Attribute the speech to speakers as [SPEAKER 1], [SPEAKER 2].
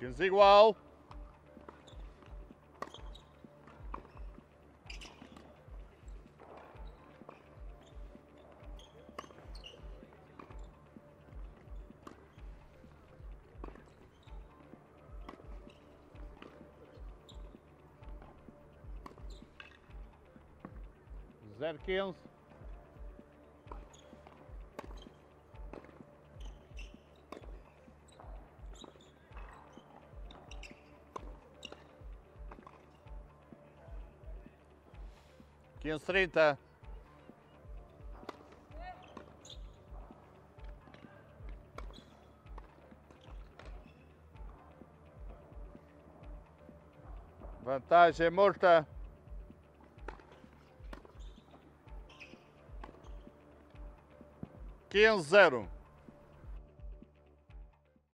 [SPEAKER 1] Ganz igual. Zerkins. 530. Vantagem morta. Quinze zero.